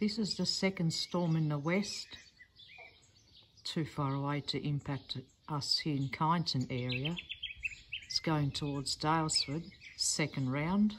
This is the second storm in the west. Too far away to impact us here in Kyneton area. It's going towards Daylesford, second round.